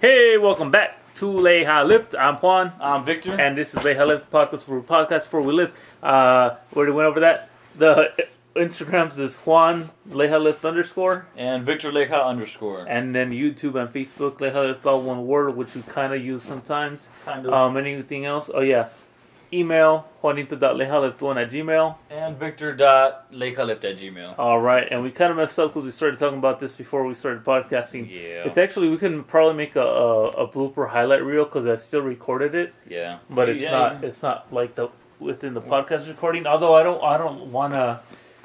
Hey, welcome back to Leija Lift. I'm Juan, I'm Victor. and this is Leija Lift podcast for podcast for we live. Uh, we already went over that. The Instagrams is Juan Leija Lift underscore, And Victor Leija underscore. and then YouTube and Facebook Leija Lift all one word, which we kind of use sometimes. Kind of. Um, anything else? Oh yeah, email juanito.leijalift1 at gmail. and Victor dot at Gmail. All right, and we kind of messed up because we started talking about this before we started podcasting. Yeah. It's actually we can probably make a, a, a blooper highlight reel because I still recorded it, yeah. but it's Yeah, not yeah. it's not like the within the podcast recording. Although I don't I don't want to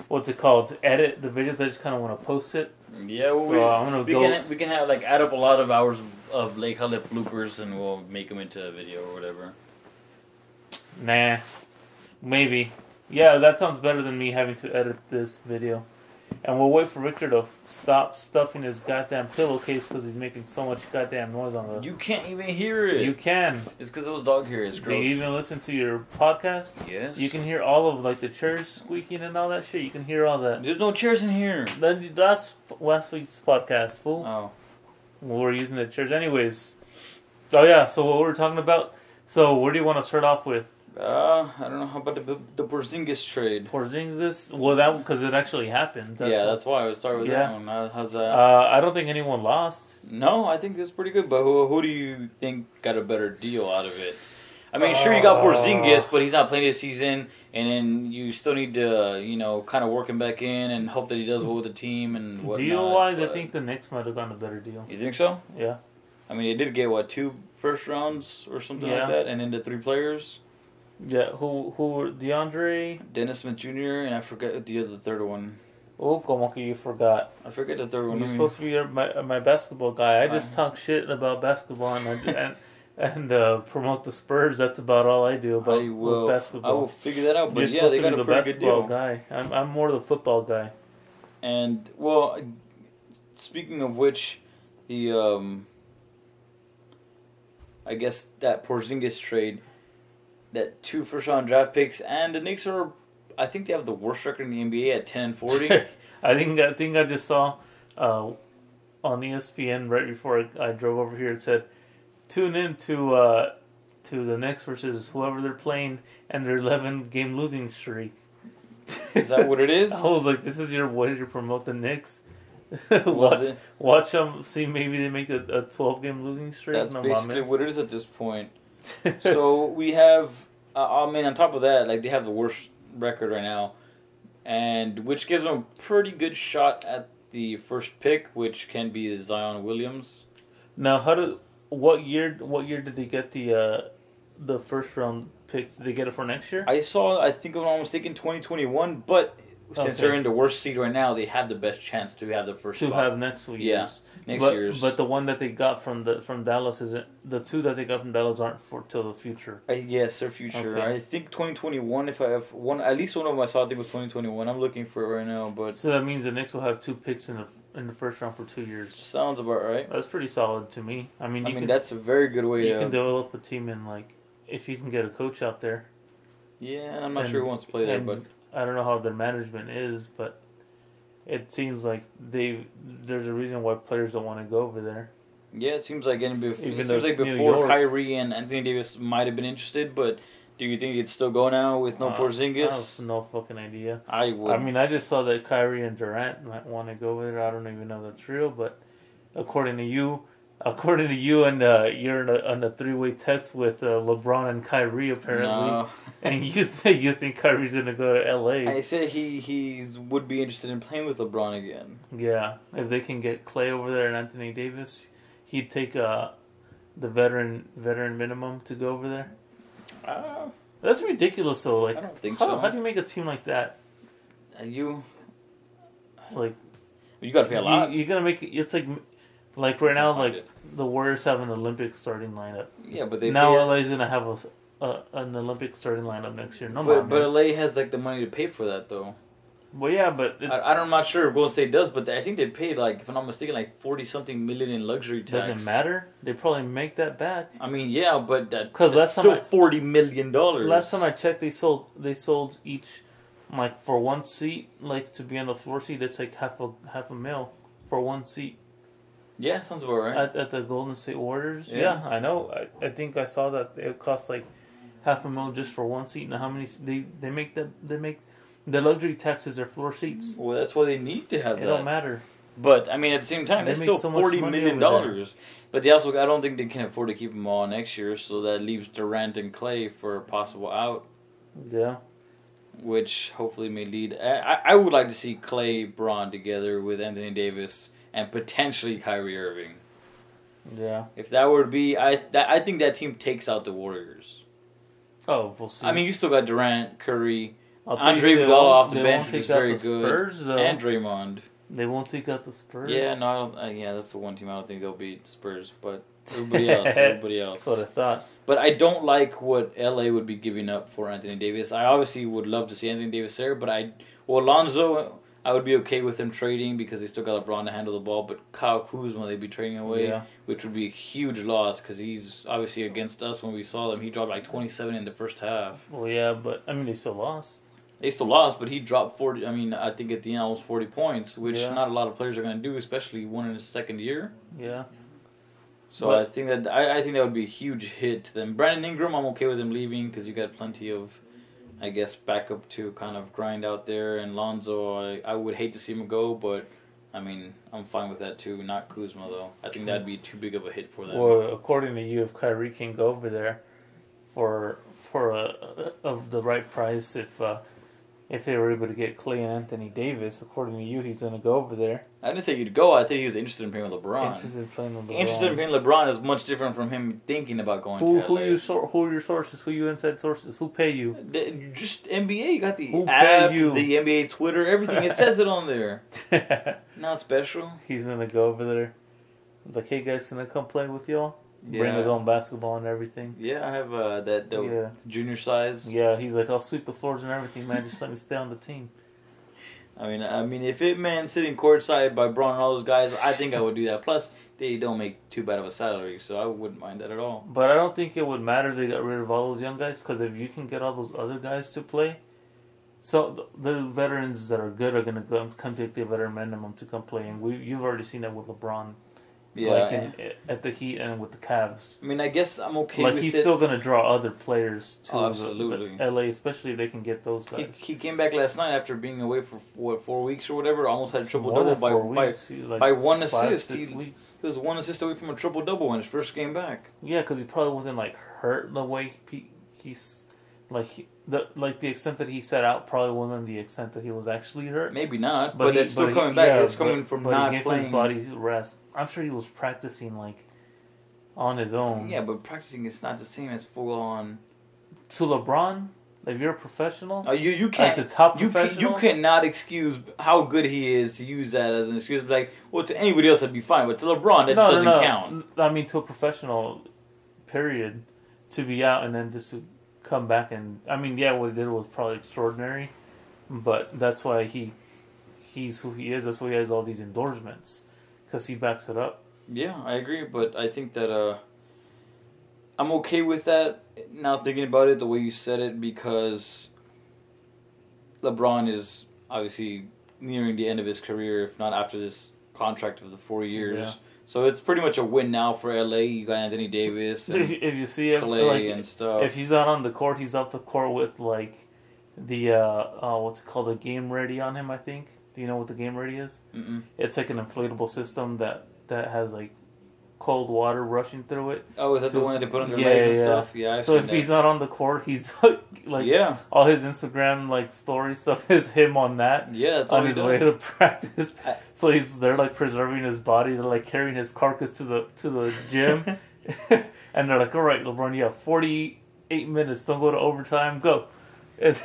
what's it called to edit the videos. I just kind of want to post it. Yeah, well, So, we, I'm gonna we go- can we can have like add up a lot of hours of LeijaLift bloopers and we'll make them into a video or whatever. Nah, maybe. Yeah, that sounds better than me having to edit this video. And we'll wait for Victor to stop stuffing his goddamn pillowcase because he's making so much goddamn noise on the. You can't even hear it. You can. it's because it was dog hair. It's Do gross. you even listen to your podcast? yes. You can hear all of like the chairs squeaking and all that shit. You can hear all that. There's no chairs in here. Then that's last week's podcast, fool. Oh. We were using the chairs, anyways. Oh yeah. So what we're talking about. So where do you want to start off with? Uh, I don't know. How about the the Porzingis trade? Porzingis? Well, that because it actually happened. yeah, what- that's why I would start with Yeah. that one. Uh, How's that? Uh, I don't think anyone lost. No, I think that's pretty good. But who, who do you think got a better deal out of it? I mean, sure you got Uh, Porzingis, but he's not playing this season, and then you still need to, you know, kind of work him back in and hope that he does well with the team and whatnot. Deal wise, I think the Knicks might have gotten a better deal. You think so? Yeah. I mean, they did get what two first rounds or something Yeah. like that, and then the three players: Yeah. Who who were DeAndre? Dennis Smith Jr. and I forget the other third one. Oh, como que you forgot. I forget the third one. You're supposed to be your, my my basketball guy. I just I- talk shit about basketball and and, and uh, promote the Spurs. That's about all I do about I will. with I will figure that out. But You're yeah, supposed they to got be a the basketball guy. I'm I'm more of the football guy. And well, speaking of which, the um, I guess that Porzingis trade, that two first round draft picks, and the Knicks are, I think they have the worst record in the NBA at ten and forty. I think I think I just saw uh, on ESPN right before I, I drove over here. It said, "Tune in to uh, to the Knicks versus whoever they're playing and their 11 game losing streak." Is that what it is? I was like, "This is your way to promote the Knicks." Watch, watch them. See, maybe they make a, a 12 game losing streak. That's no basically what it is at this point. so we have, uh, I mean, on top of that, like they have the worst record right now, and which gives them a pretty good shot at the first pick, which can be the Zion Williams. now, how do what year? What year did they get the uh, the first round picks? Did they get it for next year? I saw, I think if I'm not mistaken, 2021, but since Okay. they're in the worst seed right now, they have the best chance to have the first to spot. have next year's. Yeah, next but, year's. But the one that they got from the from Dallas isn't the two that they got from Dallas aren't for till the future. Uh, yes, their future. Okay. I think 2021. If I have one, at least one of them I saw, I think was 2021. I'm looking for it right now, but So that means the Knicks will have two picks in the in the first round for two years. sounds about right. That's pretty solid to me. I mean, I mean, can that's a very good way you to. can develop a team in like if you can get a coach out there. Yeah, and I'm not And- sure who wants to play there, but I don't know how their management is, but it seems like they there's a reason why players don't want to go over there. yeah, it seems like in bef- Even it seems like before York. Kyrie and Anthony Davis might have been interested, but do you think it'd still go now with no Uh, I Porzingis? have no fucking idea. I would. I mean, I just saw that Kyrie and Durant might want to go over there. I don't even know that's real, but according to you, according to you, and uh, you're in a, on a three-way text with uh, LeBron and Kyrie apparently, no. and you think you think Kyrie's gonna go to L.A. I said he he would be interested in playing with LeBron again. yeah, if they can get Klay over there and Anthony Davis, he'd take uh, the veteran veteran minimum to go over there. Uh, That's ridiculous, though. Like, I don't think how, so. how do you make a team like that? And you Like, you got to pay a lot. You, you're gonna make it. It's like, like right now, like it. the Warriors have an Olympic starting lineup. yeah, but they now pay, LA's gonna have a, s- a- an Olympic starting lineup next year. No, but but. LA has like the money to pay for that though. Well, yeah, but it's, I, I'm not sure if Golden State does, but I think they paid like if I'm not mistaken like forty something million in luxury tax. doesn't matter. They probably make that back. I mean, yeah, but that 'Cause that's last time still I- forty million dollars. Last time I checked, they sold they sold each like for one seat, like to be on the floor seat. It's like half a half a mil for one seat. Yeah, sounds about right. at, at the Golden State Warriors. Yeah. Yeah, I know. I, I think I saw that it costs like half a mil just for one seat. And how many they they make the they make the luxury taxes are floor seats. well, that's why they need to have It that. don't matter. But I mean, at the same time, They it's still so forty million dollars. But they also, I don't think they can afford to keep them all next year. So that leaves Durant and Klay for a possible out, Yeah, which hopefully may lead. I, I- I would like to see Klay Braun together with Anthony Davis and potentially Kyrie Irving. yeah. If that were to be, I that, I think that team takes out the Warriors. Oh, we'll see. I mean, you still got Durant, Curry, I'll tell you Andre Iguodala off the bench, which is very good, Spurs, though. and Draymond. They won't take out the Spurs. Yeah, no, I don't, uh, yeah, that's the one team I don't think they'll beat Spurs, but everybody else, everybody else. That's what I thought. But I don't like what LA would be giving up for Anthony Davis. I obviously would love to see Anthony Davis there, but I well Alonzo I would be okay with them trading because they still got LeBron to handle the ball. But Kyle Kuzma they'd be trading away, Yeah. which would be a huge loss because he's obviously against us. When we saw them, he dropped like twenty seven in the first half. Well, yeah, but I mean they still lost. They still lost, but he dropped forty. I mean, I think at the end almost forty points, which Yeah. not a lot of players are going to do, especially one in his second year. Yeah. So But- I think that I, I think that would be a huge hit to them. Brandon Ingram, I'm okay with him leaving because you got plenty of, I guess, backup to kind of grind out there. And Lonzo, I, I would hate to see him go, but I mean, I'm fine with that too. Not Kuzma though. I think that'd be too big of a hit for them. Well, according to you, if Kyrie can go over there for for a, of the right price, if uh, if they were able to get Klay and Anthony Davis, according to you, he's to go over there. I didn't say you'd go. I said he was interested in playing with LeBron. Interested in playing with LeBron. Interested in playing LeBron is much different from him thinking about going Who to who LA. you sor- who are your sources? Who you inside sources? Who pay you? The- Just NBA, you got the Who app, you? the NBA Twitter, everything. It says it on there. Not special. he's going to go over there. Like, hey guys, can I come play with y'all? Bring Yeah. his own basketball and everything. Yeah, I have uh, that the Yeah. junior size. Yeah, he's like, I'll sweep the floors and everything, man. Just let me stay on the team. I mean, I mean, if it meant sitting courtside by Braun and all those guys, I think I would do that. Plus, they don't make too bad of a salary, so I wouldn't mind that at all. But I don't think it would matter they got rid of all those young guys because if you can get all those other guys to play, so the veterans that are good are gonna go come take the veteran minimum to come play, and we you've already seen that with LeBron, Yeah, like in, at the Heat and with the Cavs. I mean, I guess I'm okay like he's it. still gonna draw other players to Oh, the- absolutely. the LA, especially if they can get those he, guys. he came back last night after being away for what four weeks or whatever. Almost had a triple double by by. he- like by one five, assist, he-. He was one assist away from a triple double in his first game back. Yeah, because he probably wasn't like hurt the way he, he's like he, the like the extent that he set out probably wasn't the extent that he was actually hurt. Maybe not, but, he- it's still he- coming back. yeah, it's coming but- from but he not gave playing. his body rest. I'm sure he was practicing like on his own. Yeah, but practicing is not the same as full on. To LeBron, if you're a professional, Uh, you you can't the top You can, you cannot excuse how good he is to use that as an excuse. Like, well, to anybody else that'd be fine, but to LeBron that no, doesn't no, no. count. I mean, to a professional, period, to be out and then just to come back and I mean, yeah, what he did was probably extraordinary, but that's why he he's who he is. That's why he has all these endorsements because he backs it up. Yeah, I agree, but I think that uh, I'm okay with that. Now thinking about it, the way you said it, because LeBron is obviously nearing the end of his career, if not after this contract of the four years. Yeah. So it's pretty much a win now for LA. You got Anthony Davis if, and you- if you see it, Clay like, and stuff. if he's not on the court, he's off the court with like the uh, uh what's it called, the game ready on him. I think. Do you know what the game ready is? Mm-mm. It's like an inflatable system that that has like cold water rushing through it. Oh, is that the one that they put on their yeah, legs and yeah. stuff? Yeah, I've so if that. he's not on the court, he's like yeah, all his Instagram like story stuff is him on that yeah, that's all on his way to practice. I- so he's they're like preserving his body. They're like carrying his carcass to the to the gym, and they're like, "All right, LeBron, you have forty eight minutes. Don't go to overtime. Go." And-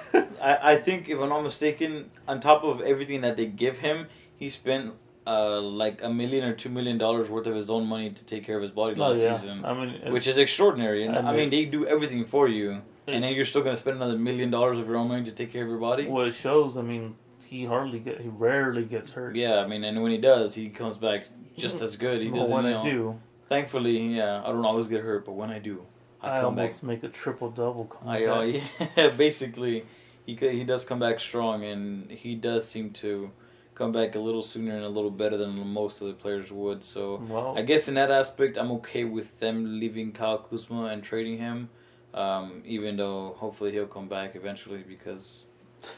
I, I think if I'm not mistaken, on top of everything that they give him, he spent uh, like a million or two million dollars worth of his own money to take care of his body oh last yeah, season, I mean, which is extraordinary. And I mean, they do everything for you, and then you're still going to spend another million dollars of your own money to take care of your body. Well, it shows. I mean, he hardly get he rarely gets hurt. Yeah, I mean, and when he does, he comes back just as good. He doesn't. when you I know, do, Thankfully, yeah, I don't always get hurt, but when I do, I, I, come back almost make a triple double. I, uh, yeah, basically, he he does come back strong, and he does seem to come back a little sooner and a little better than most of the players would. So Well, I guess in that aspect, I'm okay with them leaving Kyle Kuzma and trading him. Um, even though hopefully he'll come back eventually because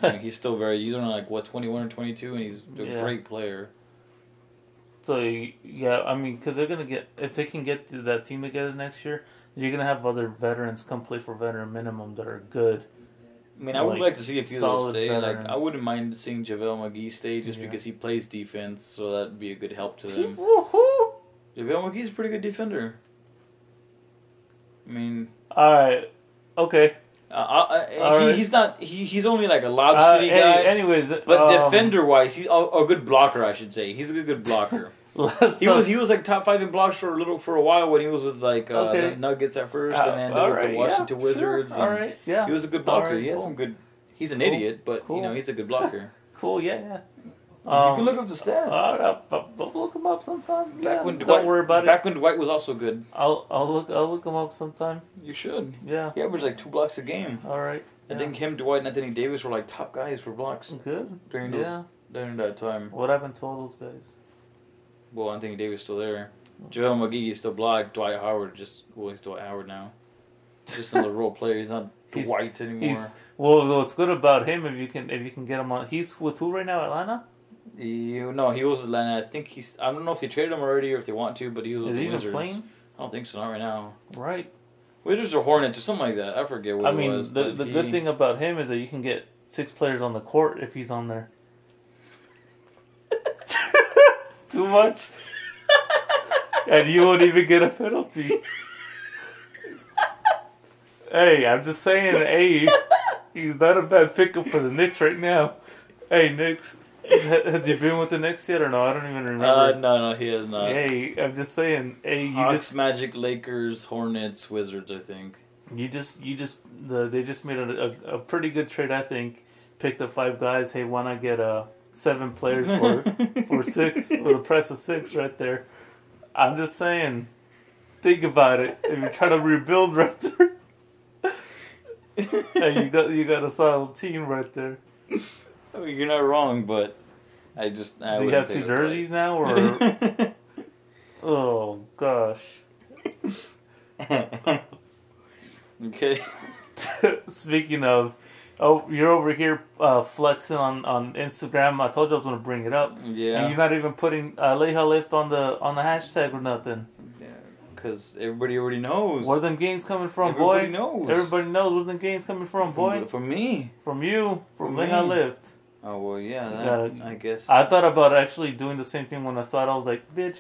I mean, he's still very he's only like what 21 or 22 and he's a Yeah. great player. so yeah, I mean, because they're gonna get if they can get that team together next year, you're gonna have other veterans come play for veteran minimum that are good. I mean, I would Like, like to see a few of those stay. Like, I wouldn't mind seeing JaVale McGee stay just Yeah. because he plays defense, so that'd be a good help to them. Woohoo! JaVale McGee's a pretty good defender. I mean, All right, okay. uh, uh, All he, right. he's not. He, he's only like a Lob Uh, City any- guy. anyways, but um, defender wise, he's a, a good blocker. I should say he's a good, good blocker. He was he was like top five in blocks for a little for a while when he was with like uh, Okay. the Nuggets at first, Uh, and then all with right, the Washington sure, Wizards. All and right, yeah, He was a good blocker. right, he had cool. some good. He's an Cool. idiot, but Cool. you know he's a good blocker. cool, yeah, yeah. you Um, can look up the stats. all right, I'll, I'll look them up sometime. Back yeah, when don't Dwight, worry about back it. when Dwight was also good. I'll I'll look I'll look them up sometime. You should. Yeah. He averaged like two blocks a game. All right. I yeah. think him, Dwight, and Anthony Davis were like top guys for blocks good. during those Yeah. during that time. What happened to all those guys? Well, Anthony Davis still there. JaVale McGee is still blocked. Dwight Howard just well, he's Dwight Howard now. Just another role player. He's not He's- Dwight anymore. He's well. What's good about him if you can if you can get him on. He's with who right now? Atlanta. You no, he was Atlanta. I think he's. I don't know if they traded him already or if they want to, but he was with Is the Wizards. playing? I don't think so. Not right now. Right. Wizards or Hornets or something like that. I forget what I it mean, was. the the he- good thing about him is that you can get six players on the court if he's on there. Too much. and you won't even get a penalty. hey, I'm just saying, hey, he's not a bad pickup for the Knicks right now. Hey, Knicks, has he been with the Knicks yet or no? I don't even remember. Uh, remember. no, no, he has not. hey, I'm just saying, hey, you Hawks, just, Magic, Lakers, Hornets, Wizards. I think. you just, you just, the they just made a, a, a pretty good trade, I think. Picked up five guys. Hey, why not get uh seven players for for six for the price of six right there? I'm just saying, think about it. If you're trying to rebuild right there, hey, you got you got a solid team right there. I mean, you're not wrong, but I just. I Do you have two jerseys now, or oh gosh? okay. Speaking of, oh, you're over here uh, flexing on, on Instagram. I told you I was going to bring it up, Yeah. and you're not even putting uh, Leija Lift on the on the hashtag or nothing. Yeah, Because everybody already knows. Where them gains coming from, Everybody boy? Everybody knows. Everybody knows where them gains coming from, boy. For me. From you, from me. Lift. Oh well, yeah. That, gotta- I guess. I thought about actually doing the same thing when I saw it. I was like, bitch.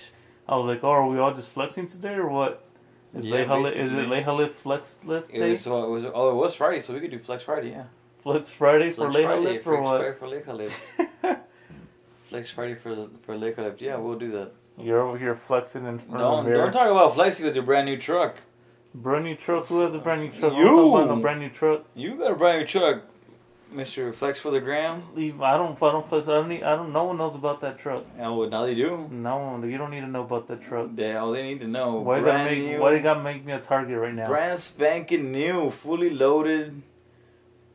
I was like, oh, are we all just flexing today or what? Is Yeah, Leija is it. Leija Lift Flex Lift it Day? was, so it was, oh, it was Friday, so we could do Flex Friday, yeah. Flex Friday for Leija Friday, Lift or Flex what? Friday for Lift. Flex Friday for for Lift. Yeah, we'll do that. You're over here flexing in front of Don't the mirror. don't talk about flexing with your brand new truck. Brand new truck? Who has a brand new truck? You! About no brand new truck. You got a brand new truck, Mister Flex for the gram. Leave. I don't. I don't flex. I don't. Need, I don't. No one knows about that truck. And well, now they do. No one. You don't need to know about that truck. They all they need to know. Why you gotta brand make? new. Why you gotta make me a target right now? Brand spanking new, fully loaded.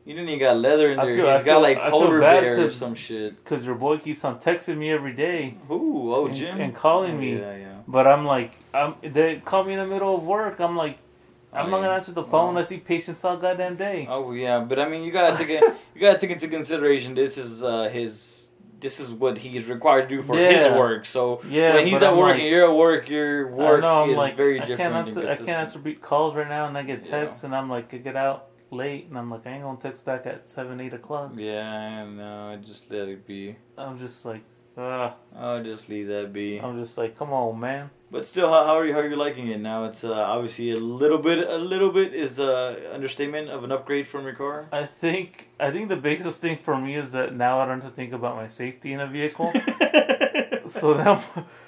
You didn't even got leather in there. feel- He's I got feel- like polar bear or some shit. Because your boy keeps on texting me every day, Ooh, oh and, Jim. and calling me. Yeah, yeah. But I'm like, I'm. They call me in the middle of work. I'm like, I'm Oh, not yeah. gonna answer the phone. Oh. I see patients all goddamn day. Oh yeah, but I mean, you gotta take a, you gotta take into consideration this is uh, his this is what he is required to do for his work. So Yeah, when he's at I'm work like- and you're at work, your work know, is like, very different. I. Can't answer, I can't answer calls right now, and I get Yeah. texts, and I'm like, get out late, and I'm like, I ain't gonna text back at seven, eight o'clock. Yeah, no, I just let it be. I'm just like, uh, I'll just leave that be. I'm just like, come on, man. But still, how, how are you? How are you liking it now? It's uh, obviously a little bit. A little bit is uh, understatement of an upgrade from your car. I think, I think the biggest thing for me is that now I don't have to think about my safety in a vehicle. so now,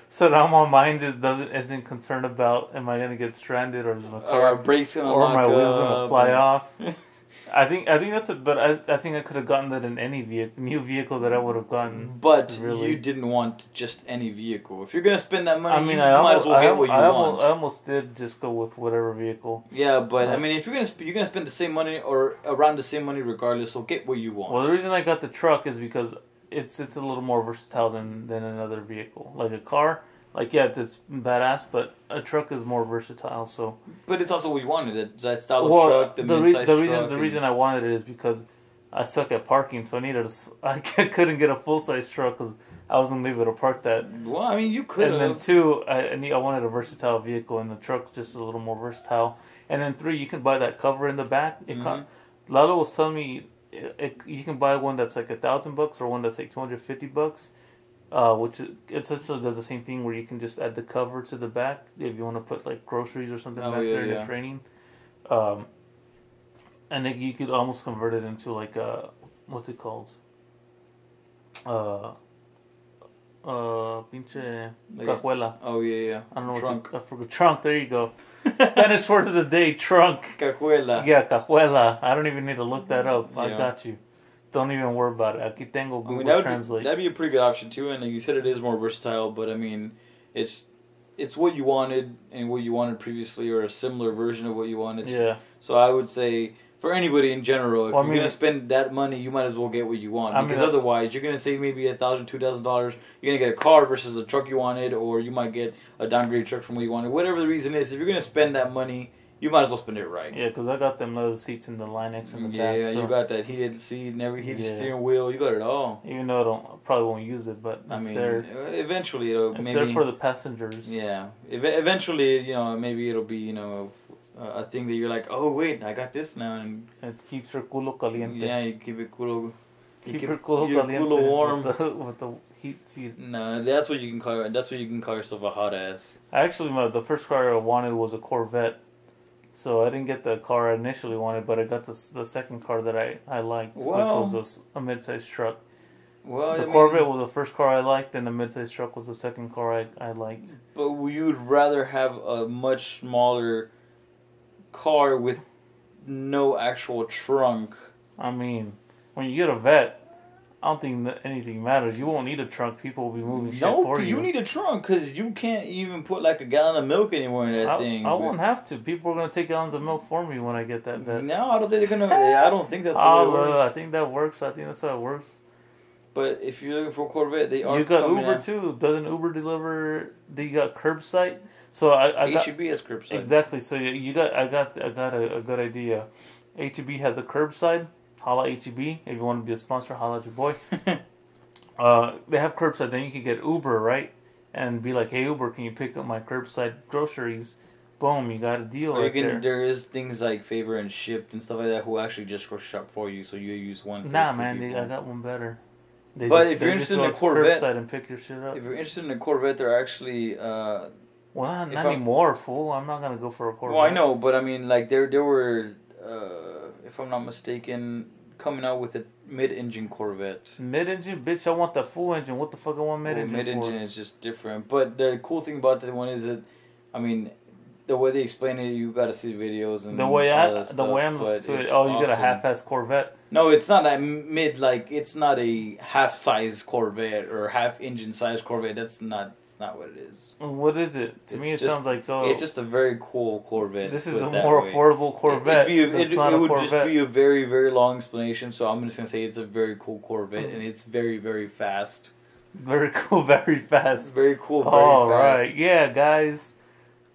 so now my mind is doesn't isn't concerned about am I gonna get stranded or is my Or car our brakes or my wheels gonna fly off. I think I think that's a but I I think I could have gotten that in any vehicle, new vehicle that I would have gotten. But Really? you didn't want just any vehicle. If you're gonna spend that money, I mean, you I might almost, as well get almost, what you I, want. almost, I almost did just go with whatever vehicle. yeah, but I mean, if you're gonna sp- you're gonna spend the same money or around the same money regardless, so get what you want. Well, the reason I got the truck is because it's it's a little more versatile than than another vehicle. Like a car, like yeah, it's badass, but a truck is more versatile. So But it's also what you wanted. That, that style of well, truck, the, the, re- the truck. reason the and- reason I wanted it is because I suck at parking, so I needed a I couldn't get a full size truck because I wasn't able to park that. Well, I mean, you could And then two, I, I need I wanted a versatile vehicle, and the truck's just a little more versatile. And then three, you can buy that cover in the back. It Mhm. con- Lalo was telling me it, it, you can buy one that's like a thousand bucks or one that's like two hundred fifty bucks, uh, which essentially does the same thing where you can just add the cover to the back if you want to put like groceries or something Oh, back yeah, there in yeah. the training. Um, and then you could almost convert it into like a what's it called? Uh, uh, pinche Like cajuela. Oh yeah, yeah. I don't know Trunk. what I forgot. Trunk. There you go. Spanish word of the day. Trunk. Cajuela. Yeah, cajuela. I don't even need to look that up. I got you. Don't even worry about it. Aquí tengo I mean, that would be, that'd be a pretty good option too. And like you said, it is more versatile. But I mean, it's it's what you wanted and what you wanted previously, or a similar version of what you wanted. yeah. So I would say for anybody in general, if Well, you're mean- gonna spend that money, you might as well get what you want I because mean, uh, otherwise you're gonna save maybe a thousand, two thousand dollars. You're gonna get a car versus a truck you wanted, or you might get a downgraded truck from what you wanted. Whatever the reason is, if you're gonna spend that money, you might as well spend it right. Yeah, because I got them leather seats in the Linux and the Yeah, back. So you got that heated seat and every heated Yeah. steering wheel. You got it all. even though I don't, I probably won't use it, but I mean, there. eventually it'll It's maybe there for the passengers. yeah. Ev- eventually, you know, maybe it'll be you know a, a thing that you're like, oh wait, I got this now, and It keeps your culo caliente. yeah, you keep it cool. you Keep keep your culo your caliente culo warm. With the, with the heat seat. No, that's what you can call. That's what you can call yourself a hot ass. Actually, my, the first car I wanted was a Corvette. So I didn't get the car I initially wanted, but I got the the second car that I, I liked, Well- which was a a, mid-sized truck. Well, the I mean, Corvette was the first car I liked, and the mid-sized truck was the second car I, I liked. but you'd rather have a much smaller car with no actual trunk. I mean, when you get a vet, I don't think that anything matters. You won't need a trunk. People will be moving shit No, for you. you need a trunk because you can't even put like a gallon of milk anymore in that I, thing. I won't have to. People are gonna take gallons of milk for me when I get that vet. No, I don't think they're gonna. I don't think that's Oh, it ah, I think that works. I think that's how it works. But if you're looking for a Corvette, they are You got Uber out. too. Doesn't Uber deliver? Do you got curbside? So I, I got HEB has curbside. exactly. So you- you got I got I got a, a good idea. HEB has a curbside. Holla HEB if you want to be a sponsor. Holla at your boy. Uh, they have curbside. Then you can get Uber right and be like, hey Uber, can you pick up my curbside groceries? Boom, you got a deal Or right can, there. there is things like favor and Shipt and stuff like that who actually just go shop for you, so you use one. Nah, man, they. I got one better. They But just- if you're interested in a Corvette- curbside and pick your shit up. If you're interested in a Corvette, they're actually. Uh, Well, not, if not I'm- anymore, fool. I'm not gonna go for a Corvette. well, I know, but I mean, like there, there were, uh, if I'm not mistaken, coming out with a mid-engine Corvette. Mid-engine, bitch. I want the full engine. What the fuck I want Well, mid-engine mid-engine for? is just different. But the cool thing about that one is that, I mean, the way they explain it, you got to see videos and The way I, that the stuff, way I'm listening to it. Oh, you got a half-ass Corvette. No, it's not that mid. Like it's not a half-size Corvette or half-engine size Corvette. That's not. Not what it is. What is it? To It's me, it just- sounds like oh, It's just a very cool Corvette. this is a more way. affordable Corvette. Be a- it, it would Corvette. just be a very, very long explanation. So I'm just gonna say it's a very cool Corvette, and it's very, very fast. very cool, very fast. Very cool. Very All fast. right, yeah, guys.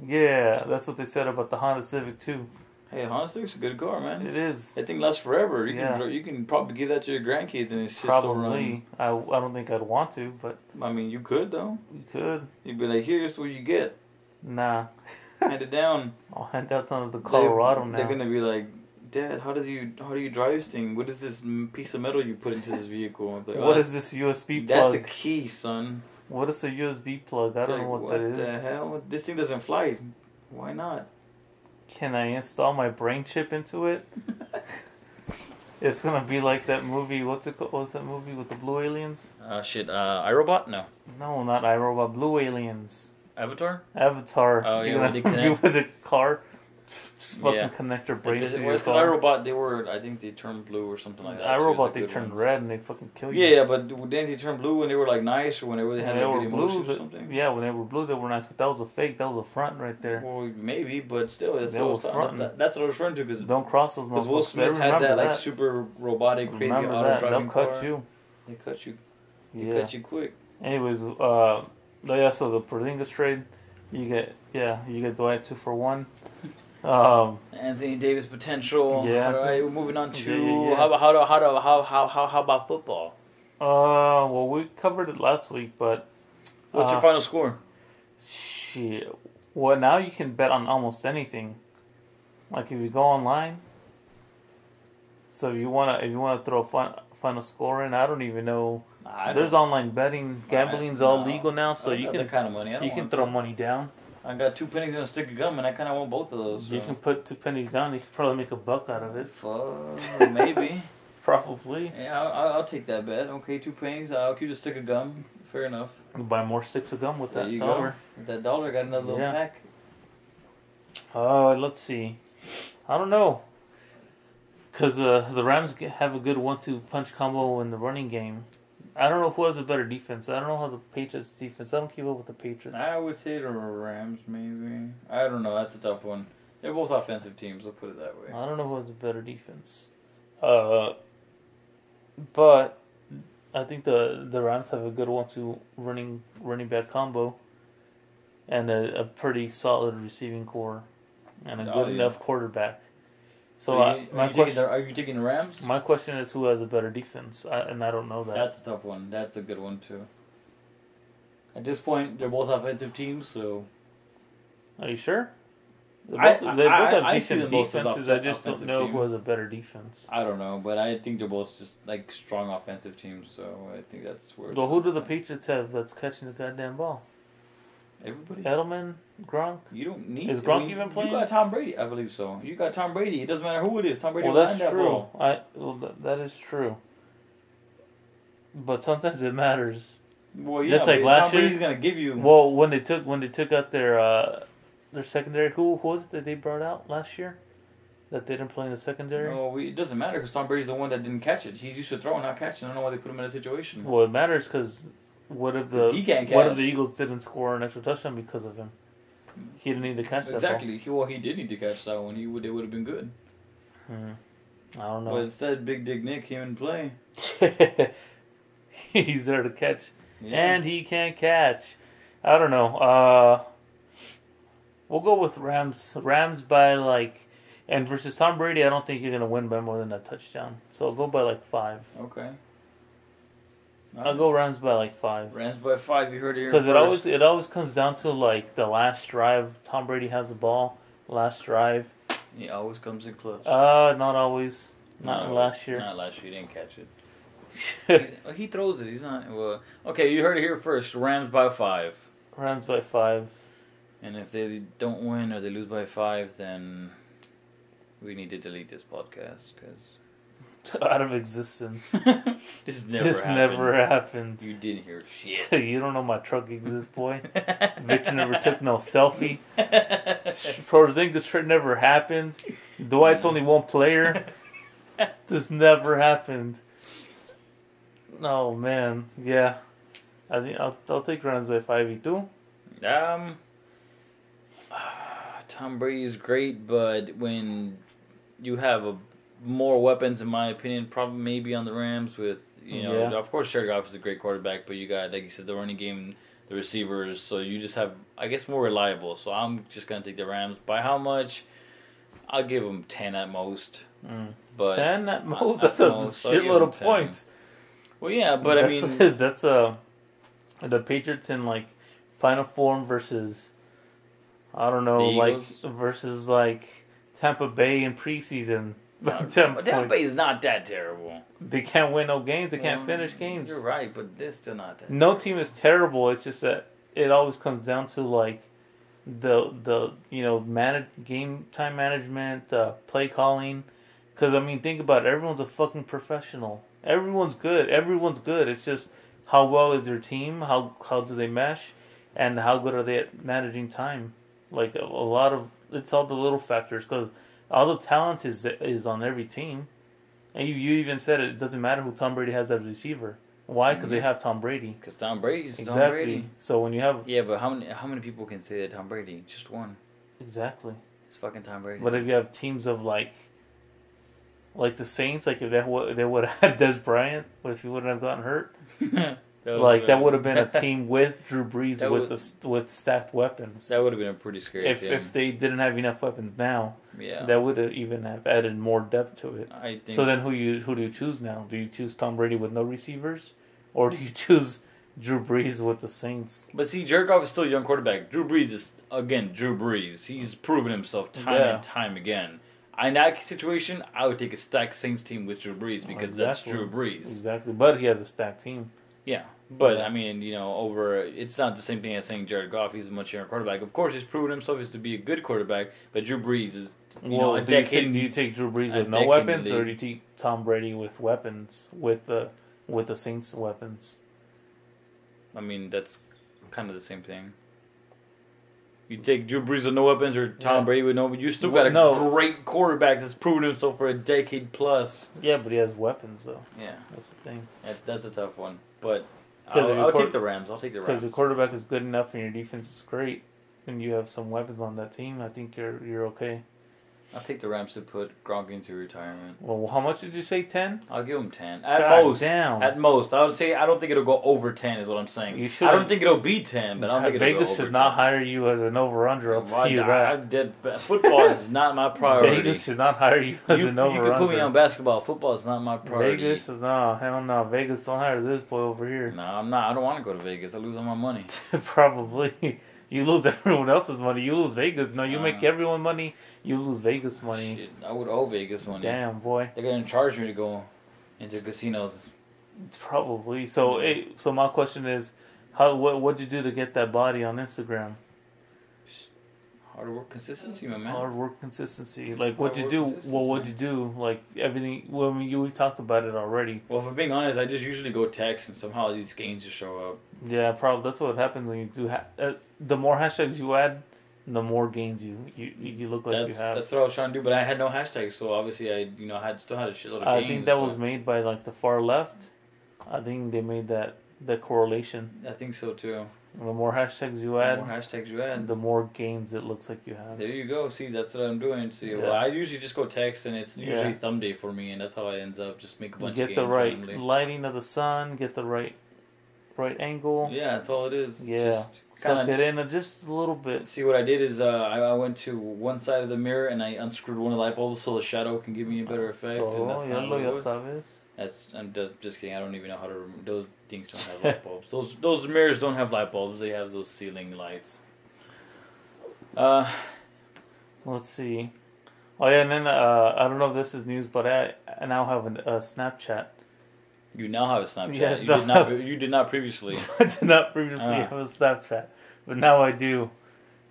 Yeah, that's what they said about the Honda Civic too. Hey, Honda Civic's a good car, man. It is That thing lasts forever. You Yeah. can you can probably give that to your grandkids, and it's just so run. probably. I, I don't think I'd want to, but I mean, you could though. you could. You'd be like, "Here's what you get. Nah, Hand it down." I'll hand out some of the Colorado they, now. They're gonna be like, "Dad, how does you how do you drive this thing? What is this piece of metal you put into this vehicle?" Like, What "Oh, is this USB plug? That's a key, son. What is a USB plug? I don't Like, know what, what that the hell? This thing doesn't fly. Why not? Can I install my brain chip into it? It's gonna be like that movie. What's it called? What's that movie with the blue aliens? Uh, shit. Uh, iRobot? No. No, not iRobot. Blue aliens. Avatar? Avatar. Oh, yeah, You're gonna be connect- with a car. Fucking Yeah. connect brain Because to your because iRobot, they were, I think they turned blue or something like that. iRobot, the they good turn ones. red and they fucking kill you. Yeah, yeah, but didn't they turn blue when they were like nice or whenever they When had they like good blue, emotions or something? yeah, when they were blue, they were nice, but that was a fake. That was a front right there. Well, maybe, but still, that's, They what was talking- that's, what I was referring to because Don't cross those Because Will. Smith had remember that like super robotic, crazy remember auto that. driving They'll cut you. They cut you. He Yeah. cut you quick. Anyways, uh, yeah. So the Porzingis trade, you get yeah, you get Dwight two for one. Um, Anthony Davis potential. Yeah. All right, we're moving on to Yeah, yeah, how about how do, how how how how how about football? uh, well, we covered it last week, but What's Uh, your final score? shit. Well, now you can bet on almost anything. Like if you go online. So if you wanna if you wanna throw a fin- final score in, I don't even know. I There's don't- online betting. Gambling's all legal now, so you can kind of money. Don't you can throw money down. I got two pennies and a stick of gum, and I kind of want both of those. You can put two pennies down. You can probably make a buck out of it. Fuck, maybe. Probably. Yeah, I'll, I'll, take that bet. Okay, two pennies. I'll keep the stick of gum. Fair enough. You buy more sticks of gum with There that you dollar. go. That dollar, got another little Yeah. pack. Uh, let's see. I don't know. Because uh, the Rams have a good one-two punch combo in the running game. I don't know who has a better defense. I don't know how the Patriots defense. I don't keep up with the Patriots. I would say the Rams, maybe. I don't know. That's a tough one. They're both offensive teams. I'll put it that way. I don't know who has a better defense. Uh, but I think the the Rams have a good one-two running running back combo, and a, a pretty solid receiving core, and a good Oh, yeah. enough quarterback. So, So, I, you, my are, you taking question, the, are you taking the Rams? my question is who has a better defense, I, and I don't know that. That's a tough one. That's a good one too. At this point, they're both offensive teams, so Are you sure? They I- both, they both I- have I see decent both as defenses. off- I just don't know team. who has a better defense. I don't know. But I think they're both just like strong offensive teams, so I think that's where. Well, who do the Patriots have that's catching the goddamn ball? Everybody. Edelman, Gronk. You don't need. Is I Gronk mean, even playing? You got Tom Brady, I believe so. You got Tom Brady. It doesn't matter who it is. Tom Brady Well, that's that true. ball. I well, that, that is true. But sometimes it matters. Well, yeah, Just like last Tom Brady's gonna give you. Well, when they took when they took out their uh, their secondary, who, who was it that they brought out last year? That they didn't play in the secondary. No, we, it doesn't matter because Tom Brady's the one that didn't catch it. He's used to throwing, not catching. I don't know why they put him in a situation. Well, it matters because what if the 'Cause he can't what if the Eagles didn't score an extra touchdown because of him? He didn't need to catch that Exactly. He, well, he did need to catch that one. He would. They would have been good. Hmm. I don't know. But instead, Big Dick Nick came in play. He's there to catch, Yeah. and he can't catch. I don't know. Uh, we'll go with Rams. Rams by like, and versus Tom Brady. I don't think you're gonna win by more than a touchdown. So I'll go by like five. okay. I'll go Rams by like five. Rams by five. You heard it here Because it always it always comes down to like the last drive. Tom Brady has the ball. Last drive. He always comes in close. Uh, not always. Not always. last year. Not last year. He didn't catch it. Oh, he throws it. He's not. Well, okay. You heard it here first. Rams by five. Rams by five. And if they don't win or they lose by five, then we need to delete this podcast because Out of existence. this never this happened. never happened. You didn't hear shit. you don't know my truck exists, boy. Victor never took no selfie. Porzingis this trade never happened. Dwight's only one player. This never happened. Oh man, yeah. I think I'll, I'll take runs by five e two. Um, Tom Brady is great, but when you have a more weapons, in my opinion, probably maybe on the Rams with you know, Yeah. of course, Jared Goff is a great quarterback, but you got like you said, the running game, the receivers, so you just have, I guess, more reliable. So I'm just gonna take the Rams. By how much? I'll give them ten at most. Mm. But Ten at most. at That's a most, shitload of 10. points. well, yeah, but I mean, that's a the Patriots in like final form versus I don't know, like versus like Tampa Bay in preseason. Ten Tampa. Bay is not that terrible. They can't win no games. They can't finish games. You're right, but they're still not that. No team is terrible. It's just that it always comes down to like the the you know manage game time management, uh, play calling. Because I mean, think about it. Everyone's a fucking professional. Everyone's good. Everyone's good. It's just how well is their team? How how do they mesh? And how good are they at managing time? Like a, a lot of it's all the little factors because all the talent is is on every team. And you, you even said it, it doesn't matter who Tom Brady has as a receiver. Why? Because they have Tom Brady. Because Tom Brady's Tom Exactly. Brady. So when you have Yeah, but how many how many people can say that Tom Brady? Just one. exactly, It's fucking Tom Brady. but if you have teams of like, like the Saints, like if they would they would have had Dez Bryant, what if he wouldn't have gotten hurt? That was, like that uh, would have been a team with Drew Brees with would- the with stacked weapons. That would have been a pretty scary if team. if they didn't have enough weapons now, yeah, that would have even have added more depth to it. I think. So then, who you who do you choose now? Do you choose Tom Brady with no receivers, or do you choose Drew Brees with the Saints? But see, Jared Goff is still a young quarterback. Drew Brees is again Drew Brees. He's proven himself time Yeah. and time again. In that situation, I would take a stacked Saints team with Drew Brees because Exactly. that's Drew Brees. Exactly, but he has a stacked team. Yeah, but I mean, you know, over it's not the same thing as saying Jared Goff. He's a much younger quarterback. Of course, he's proven himself to be a good quarterback, but Drew Brees is you know well, a do you, take, do you take Drew Brees with no weapons, or do you take Tom Brady with weapons with the with the Saints weapons? I mean, that's kind of the same thing. You take Drew Brees with no weapons or Tom Yeah. Brady with no, you still got a no. great quarterback that's proven himself for a decade plus. Yeah, but he has weapons though. Yeah, That's the thing. that, that's a tough one. But I'll, I'll take the Rams. I'll take the Rams. Because the quarterback is good enough and your defense is great, and you have some weapons on that team, I think you're you're okay. I'll take the Rams to put Gronk into retirement. Well, how much did you say? Ten? I'll give him ten at God most. damn. At most, I would say I don't think it'll go over ten. Is what I'm saying. You should. I don't think it'll be ten, but I don't think it'll Vegas over should not 10. hire you as an over under. I'll tell you that. I did, football is not my priority. Vegas should not hire you as you, an you can put me on basketball. Football is not my priority. Vegas is no hell no. Vegas don't hire this boy over here. No, I'm not. I don't want to go to Vegas. I lose all my money. Probably you lose everyone else's money. You lose Vegas. No, you make Uh. everyone money. You lose Vegas money. Shit, I would owe Vegas money. Damn boy. They're gonna charge me to go into casinos. Probably. So, hey, so my question is, how what what'd you do to get that body on Instagram? Hard work, consistency, my man. Hard work, consistency. Like, what'd you Hard do? work, Well, what'd you do? Like everything. Well, I mean, you we talked about it already. Well, for being honest, I just usually go text and somehow these gains just show up. Yeah, probably that's what happens when you do. Ha- uh, the more hashtags you add, the more gains you you, you look like That's you have. that's what I was trying to do, but I had no hashtags, so obviously I you know had still had a shitload of I gains. think that was made by like the far left. I think they made that the correlation. I think so too. The more hashtags you The add, more hashtags you add, the more gains it looks like you have. there you go. See, that's what I'm doing. See, well, I usually just go text, and it's usually Yeah. thumb day for me, and that's how I ends up. Just make a You bunch get of the right randomly. lighting of the sun, get the right right angle. Yeah, that's all it is. Yeah. Just Suck kinda- it in just a little bit. See what I did is uh, I, I went to one side of the mirror and I unscrewed one of the light bulbs so the shadow can give me a better effect. Oh, and that's ya kind lo of ya sabes. That's I'm just, kidding. I don't even know how to. Rem- those things don't have light bulbs. Those those mirrors don't have light bulbs. They have those ceiling lights. Uh, Let's see. Oh yeah, and then uh, I don't know if this is news, but I, I now have an- a Snapchat. You now have a Snapchat. Yes, you did not. You did not previously. I did not previously Ah. have a Snapchat, but now I do.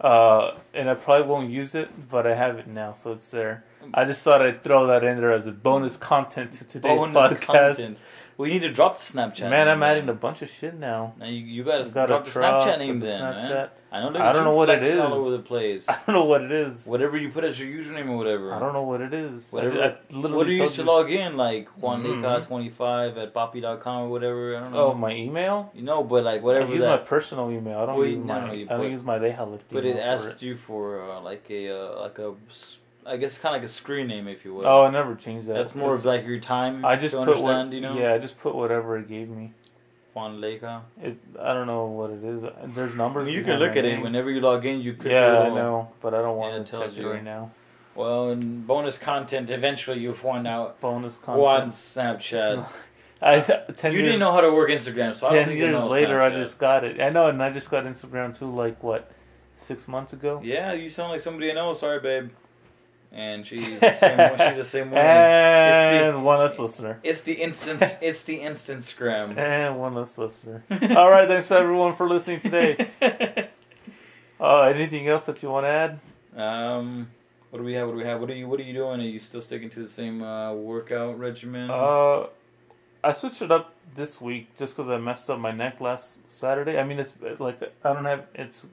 Uh, and I probably won't use it, but I have it now, so it's there. I just thought I'd throw that in there as a bonus content to today's Bonus podcast. content. We need to drop the Snapchat. Man, name, I'm adding a bunch of shit now. Now you, you gotta I've got a drop the Snapchat name the then, man. Snapchat. I know. I don't know what it is. All over the place. I don't know what it is. Whatever you put as your username or whatever. I don't know what it is. Whatever- I literally What do you used to log in? Like Mhm. juanleca25 at poppy.com or whatever? I don't know. Oh, my email. You know, but like whatever. I use that. my personal email. I don't Well, use my. no, I don't put- use my Leija Lift but it asked you for uh, like a uh, like a. I guess kind of like a screen name if you will. Oh, I never changed that. That's more It's- of like your time. I just put what. you know. Yeah, I just put whatever it gave me. Juan Leija. It. I don't know what it is. There's numbers. you can look at it whenever you log in. You could. Yeah, I know, but I don't want it to tells you. right now. Well, in bonus content, eventually you'll find out Bonus content. Juan's Snapchat. I ten You years, didn't know how to work Instagram, so I don't ten years know later, I just got it. I know, and I just got Instagram too. Like what, six months ago. Yeah, you sound like somebody I know. Sorry, babe. And she's the same. one- she's the same one. And one less listener. It's the instant. It's the instant scram. And one less listener. All right, thanks everyone for listening today. Uh, anything else that you want to add? um, what do we have? What do we have? What are you? What are you doing? Are you still sticking to the same uh, workout regimen? Uh, I switched it up this week just because I messed up my neck last Saturday. I mean, it's like I don't have it's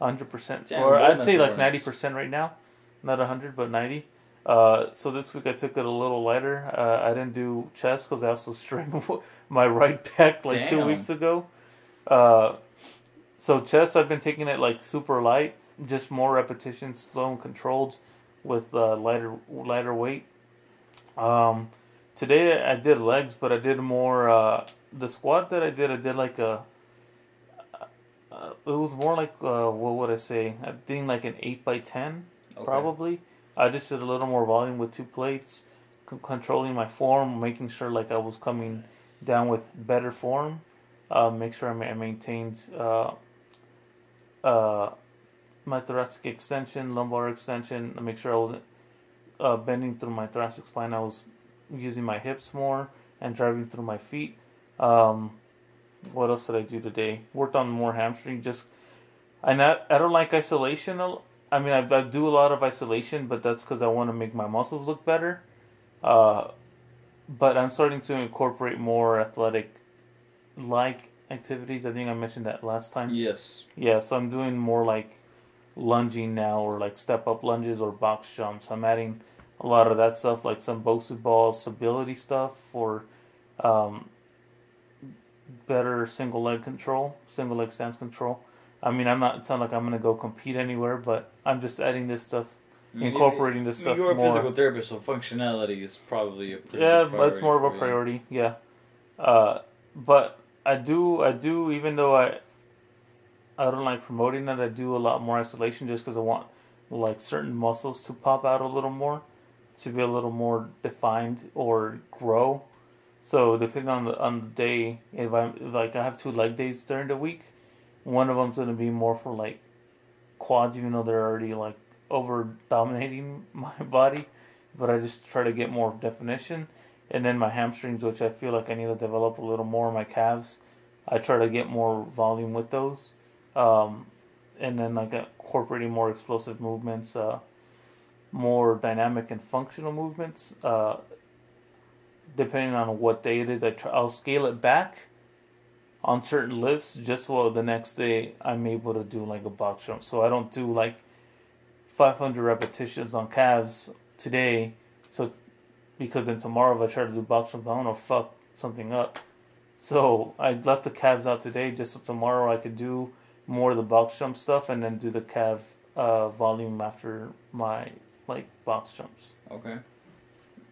hundred percent, or I'd say like ninety percent right now, not hundred but ninety. Uh, so this week I took it a little lighter. Uh, I didn't do chest because I also strained my right back like two weeks ago. Uh, so chest I've been taking it like super light, just more repetitions, slow and controlled, with uh, lighter lighter weight. Um, today I did legs, but I did more. Uh, the squat that I did, I did like a. Uh, it was more like uh, what would I say? I think like an eight by ten, Okay. probably. I just did a little more volume with two plates, c- controlling my form, making sure like I was coming down with better form. Uh, make sure I, ma- I maintained uh, uh, my thoracic extension, lumbar extension. Make sure I wasn't uh, bending through my thoracic spine. I was using my hips more and driving through my feet. Um, what else did I do today? Worked on more hamstring. Just I not I don't like isolation. I mean, I, I do a lot of isolation, but that's because I want to make my muscles look better. Uh, but I'm starting to incorporate more athletic like activities. I think I mentioned that last time. Yes. Yeah, so I'm doing more like lunging now or like step up lunges or box jumps. I'm adding a lot of that stuff like some Bosu ball stability stuff for um, better single leg control, single leg stance control. I mean, I'm not, it's not like I'm going to go compete anywhere, but I'm just adding this stuff, incorporating this stuff You're a more. physical therapist, so functionality is probably a Yeah, it's more of a for you. priority. Yeah, uh, but I do, I do, even though I, I don't like promoting that. I do a lot more isolation just because I want like certain muscles to pop out a little more, to be a little more defined or grow. So depending on the on the day, if I'm like I have two leg days during the week, one of them's gonna be more for like quads, even though they're already like over dominating my body, but I just try to get more definition. And then my hamstrings, which I feel like I need to develop a little more, my calves, I try to get more volume with those. Um, and then like incorporating more explosive movements, uh, more dynamic and functional movements. Uh, depending on what day it is, I try, I'll scale it back on certain lifts just so the next day I'm able to do like a box jump. So I don't do like 500 repetitions on calves today. So because then tomorrow if I try to do box jump, I'm gonna fuck something up. So I left the calves out today just so tomorrow I could do more of the box jump stuff and then do the calf uh, volume after my like box jumps. Okay.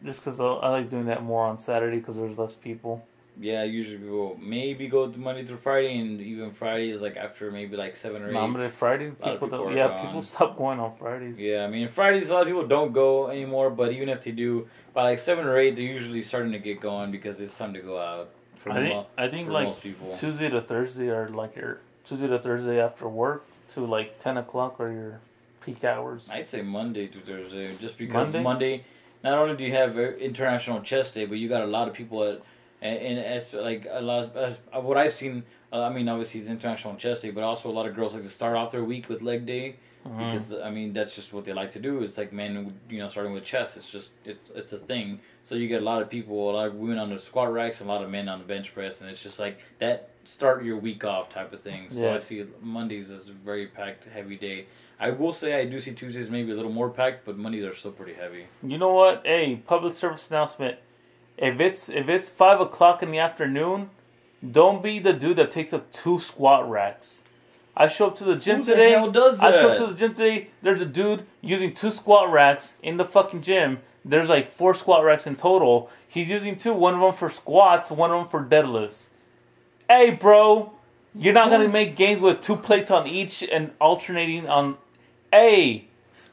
Just because I, I like doing that more on Saturday because there's less people. Yeah, usually people maybe go to Monday through Friday, and even Friday is like after maybe like seven or eight. No, but Friday people, people don't, yeah gone. people stop going on Fridays. Yeah, I mean Fridays a lot of people don't go anymore, but even if they do, by like seven or eight, they're usually starting to get going because it's time to go out. For, I think mo- I think like most people. Tuesday to Thursday are like your Tuesday to Thursday after work to like ten o'clock are your peak hours. I'd say Monday to Thursday, just because Monday? Monday, not only do you have uh, International Chess Day, but you got a lot of people at, and, and as like a lot of, as, uh, what I've seen. Uh, I mean, obviously it's International Chess Day, but also a lot of girls like to start off their week with leg day Mhm. because I mean that's just what they like to do. It's like men, you know, starting with chess. It's just it's it's a thing. So you get a lot of people, a lot of women on the squat racks, and a lot of men on the bench press, and it's just like that start your week off type of thing. So Yeah. I see Mondays as a very packed, heavy day. I will say I do see Tuesdays maybe a little more packed, but Mondays are still pretty heavy. You know what? Hey, public service announcement. If it's if it's five o'clock in the afternoon, don't be the dude that takes up two squat racks. I show up to the gym Who the today. hell does that? I show up to the gym today. There's a dude using two squat racks in the fucking gym. There's like four squat racks in total. He's using two. One of them for squats. One of them for deadlifts. Hey, bro, you're not gonna make gains with two plates on each and alternating on. Hey,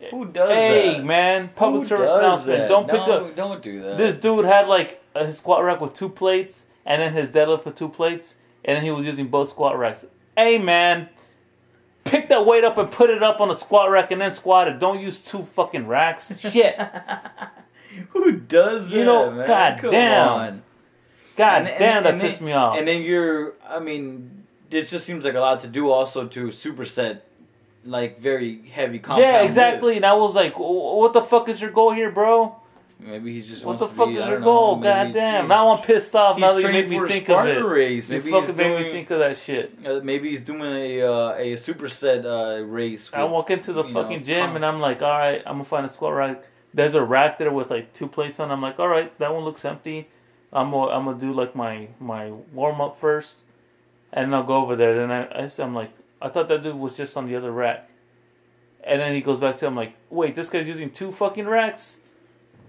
Who does hey, that? man, public Who service does announcement. that? Don't pick no, up. Don't do that. This dude had like a, his squat rack with two plates, and then his deadlift with two plates, and then he was using both squat racks. Hey, man, pick that weight up and put it up on a squat rack, and then squat it. Don't use two fucking racks. Shit. Who does that? You know, man? God Come damn. on. God And- and- damn, that and pissed then- me off. And then you're, I mean, it just seems like a lot to do also to superset like very heavy compound. yeah, exactly. lifts. And I was like, "What the fuck is your goal here, bro? Maybe he just What the fuck be, is I your goal? know, God damn! he's- Now I'm pissed off. He's Now that you made me think of it. race. Maybe he's fucking made doing. me think of that shit. uh, maybe he's doing a uh, a superset uh, race. I with- walk into the you know, fucking gym and I'm like, all right, I'm gonna find a squat rack. There's a rack there with like two plates on. I'm like, all right, that one looks empty. I'm gonna, I'm gonna do like my my warm up first, and I'll go over there. Then I, I am like, I thought that dude was just on the other rack, and then he goes back to, I'm like, wait, this guy's using two fucking racks.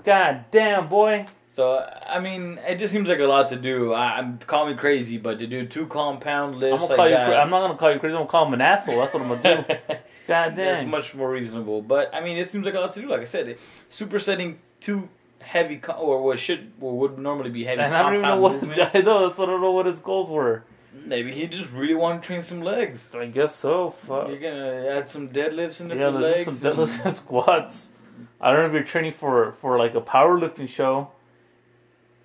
God damn, boy. So I mean, it just seems like a lot to do. I, I'm call me crazy, but to do two compound I'm lifts gonna call like you. that, cra- I'm not gonna call you crazy. I'm gonna call him an asshole. That's what I'm gonna do. God damn. That's much more reasonable. But I mean, it seems like a lot to do. Like I said, supersetting two heavy co- or what should or would normally be heavy and I don't even know what. I know. I don't know what his goals were. Maybe he just really wanted to train some legs. I guess so. Fuck. You're gonna add some deadlifts in there Yeah, for legs. just some deadlifts and- squats. I don't know if you're training for for like a powerlifting show.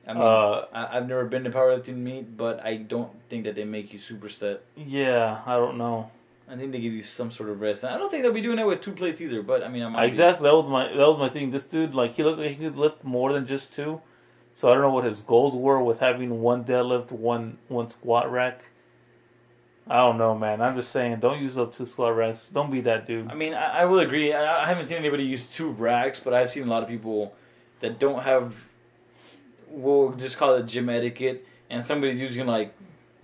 I mean, Uh, I, I've never been to powerlifting meet, but I don't think that they make you superset. Yeah, I don't know. I think they give you some sort of rest. And I don't think they'll be doing that with two plates either. But I mean, I might be- Exactly. That was my that was my thing. This dude, like, he looked like he could lift more than just two. So I don't know what his goals were with having one deadlift, one one squat rack. I don't know, man. I'm just saying, don't use up two squat racks. Don't be that dude. I mean, I, I will agree. I, I haven't seen anybody use two racks, but I've seen a lot of people that don't have, we'll just call it gym etiquette, and somebody's using like,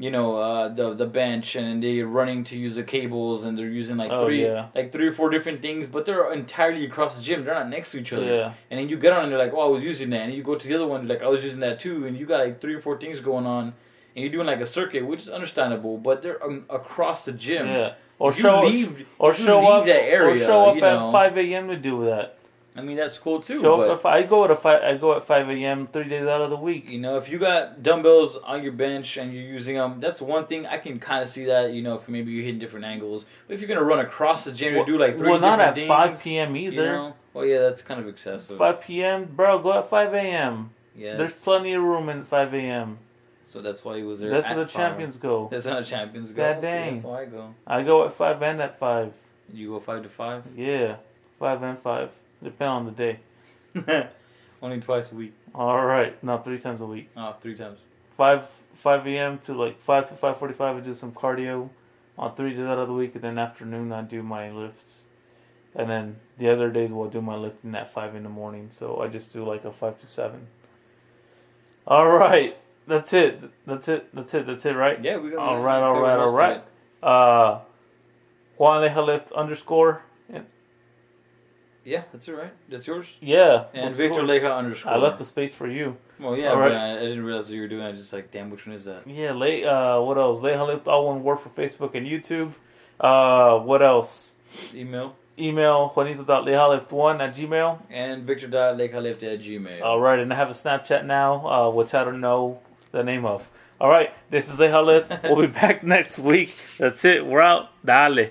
you know, uh, the the bench, and they're running to use the cables, and they're using like Oh, three, yeah. like three or four different things, but they're entirely across the gym. They're not next to each other. Yeah. And then you get on, and they're like, "Oh, I was using that," and you go to the other one, like, "I was using that too," and you got like three or four things going on. And you're doing like a circuit, which is understandable, but they're um, across the gym. Yeah. Or you show leave- or show leave up that area, or show up you know. at five a.m. to do that. I mean, that's cool too. up at I go at a five. I go at five a.m. three days out of the week. you know, if you got dumbbells on your bench and you're using them, that's one thing I can kind of see that. You know, if maybe you're hitting different angles, but if you're gonna run across the gym to do like three well, not at things, five p.m. either. You know, well, yeah, that's kind of excessive. Five p.m. Bro, go at five a.m. yeah, There's plenty of room in five a.m. So that's why he was there. That's at where the five. champions go. That's how the champions go. God dang. That's why I go. I go at five and at five. You go five to five. Yeah, five and five, depending on the day. Only twice a week. All right, not three times a week. Oh, three times. Five five a.m. to like five to five forty-five. I do some cardio. On three days out of the week, and then afternoon I do my lifts. And then the other days we'll do my lifting at five in the morning. So I just do like a five to seven. All right, that's it. That's it. That's it. That's it. Right. Yeah, we got. All right. All right. All right. all covered right, most all of right. it. Uh, Juan Leija lift underscore. Yeah, that's all right. That's yours. Yeah. And Victor yours? Leija underscore. I left the space for you. Well, yeah, right. I, I didn't realize what you were doing. I was just like, damn, which one is that? Yeah, late. Uh, what else? Leija lift all one word for Facebook and YouTube. Uh, what else? Email Email juanito.leijalift1 at gmail. and victor.leijalift at gmail. All right, and I have a Snapchat now, uh, which I don't know the name of. All right, this is Leija Lift. we'll be back next week. That's it. We're out. Dale.